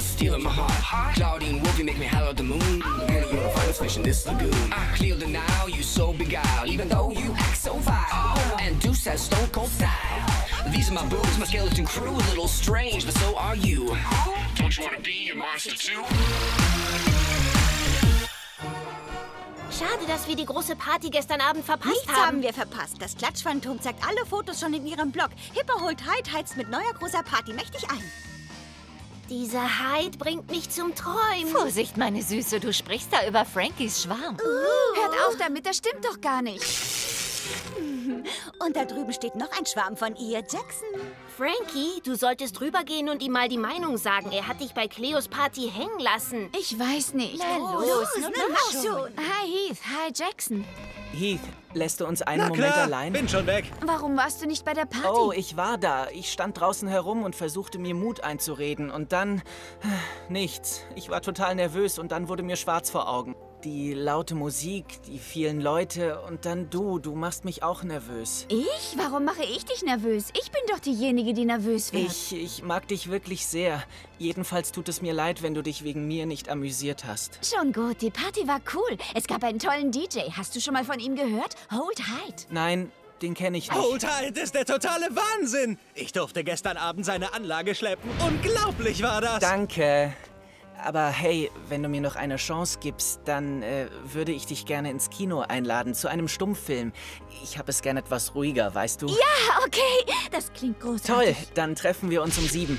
stealing my heart. Claudine Wolfie make me holler at the moon. Penny, you're the finest fish in this lagoon. I clear the now, you so beguiled, even though you act so vile. And Deuce has stone cold style. These are my boobs, my skeleton crew, a little strange, but so are you. Don't you wanna be a monster too? Schade, dass wir die große Party gestern Abend verpasst Nichts haben. haben wir verpasst. Das Klatschphantom zeigt alle Fotos schon in ihrem Blog. Hipper holt Hyde heizt mit neuer großer Party mächtig ein. Dieser Hyde bringt mich zum Träumen. Vorsicht, meine Süße, du sprichst da über Frankies Schwarm. Hört auf damit, das stimmt doch gar nicht. Und da drüben steht noch ein Schwarm von ihr, Jackson. Frankie, du solltest rübergehen und ihm mal die Meinung sagen. Er hat dich bei Cleos Party hängen lassen. Ich weiß nicht. Na los, los, na mach los schon. Hi Heath, hi Jackson. Heath, lässt du uns einen Na Moment klar, allein? bin schon weg. Warum warst du nicht bei der Party? Oh, ich war da. Ich stand draußen herum und versuchte mir Mut einzureden. Und dann. äh, nichts. Ich war total nervös und dann wurde mir schwarz vor Augen. Die laute Musik, die vielen Leute und dann du. Du machst mich auch nervös. Ich? Warum mache ich dich nervös? Ich bin doch diejenige, die nervös wird. Ich, ich mag dich wirklich sehr. Jedenfalls tut es mir leid, wenn du dich wegen mir nicht amüsiert hast. Schon gut, die Party war cool. Es gab einen tollen DJ. Hast du schon mal von ihm gehört? Hold Hyde. Nein, den kenne ich nicht. Hold Tight ist der totale Wahnsinn. Ich durfte gestern Abend seine Anlage schleppen. Unglaublich war das. Danke. Aber hey, wenn du mir noch eine Chance gibst, dann äh, würde ich dich gerne ins Kino einladen, zu einem Stummfilm. Ich habe es gern etwas ruhiger, weißt du? Ah, okay. Das klingt großartig. Toll, dann treffen wir uns um sieben.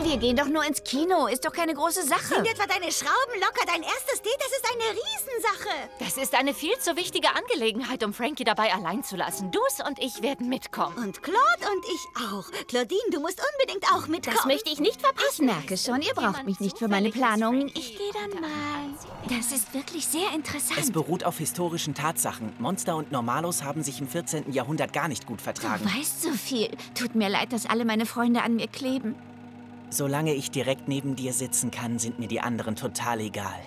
Wir gehen doch nur ins Kino. Ist doch keine große Sache. Nimm etwa deine Schrauben locker. Dein erstes Date, das ist eine Riesensache. Das ist eine viel zu wichtige Angelegenheit, um Frankie dabei allein zu lassen. Dus und ich werden mitkommen. Und Claude und ich auch. Claudine, du musst unbedingt auch mitkommen. Das möchte ich nicht Ich verpassen. merke schon, ihr braucht mich nicht für meine Planungen. Ich gehe dann mal. Das ist wirklich sehr Es interessant. beruht auf historischen Tatsachen. Monster und Normalos haben sich im 14. Jahrhundert gar nicht gut Du vertragen. weißt so viel. Tut mir leid, dass alle meine Freunde an mir kleben. Solange ich direkt neben dir sitzen kann, sind mir die anderen total egal.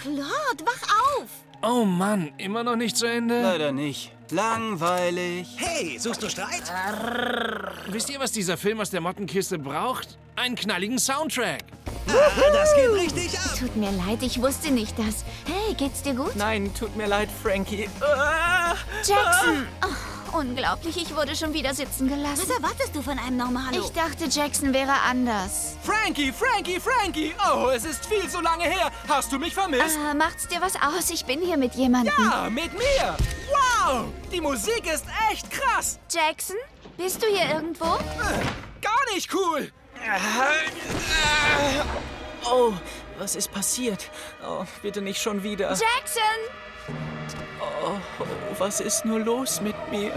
Claude, wach auf. Oh Mann, immer noch nicht zu Ende? Leider nicht. Langweilig. Hey, suchst du Streit? Wisst ihr, was dieser Film aus der Mottenkiste braucht? Einen knalligen Soundtrack. Ah, das geht richtig ab. Tut mir leid, ich wusste nicht das. Hey, geht's dir gut? Nein, tut mir leid, Frankie. Ah! Jackson! Ach, unglaublich, ich wurde schon wieder sitzen Was gelassen. erwartest du von einem Normalo? Ich dachte, Jackson wäre anders. Frankie, Frankie, Frankie! Oh, es ist viel zu lange her. Hast du mich vermisst? Äh, macht's dir was aus? Ich bin hier mit jemandem. Ah, mit mir! Wow! Die Musik ist echt krass! Jackson, bist du hier irgendwo? Gar nicht cool! Oh, was ist passiert? Oh, bitte nicht schon wieder. Jackson! Oh, was ist nur los mit mir?